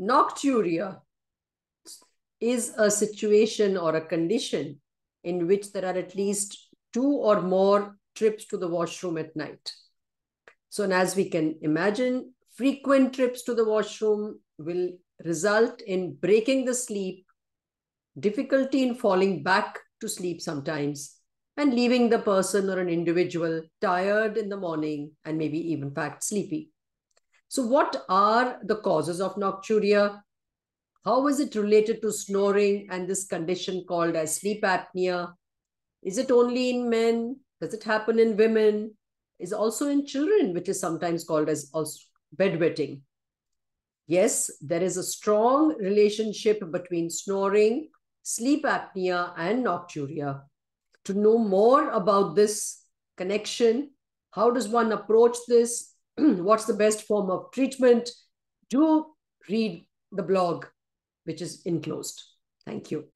Nocturia is a situation or a condition in which there are at least two or more trips to the washroom at night. So, and as we can imagine, frequent trips to the washroom will result in breaking the sleep, difficulty in falling back to sleep sometimes, and leaving the person or an individual tired in the morning and maybe even fact sleepy. So, what are the causes of nocturia? How is it related to snoring and this condition called as sleep apnea? Is it only in men? Does it happen in women? Is also in children, which is sometimes called as also bedwetting. Yes, there is a strong relationship between snoring, sleep apnea, and nocturia. To know more about this connection, how does one approach this? What's the best form of treatment? Do read the blog which is enclosed. Thank you.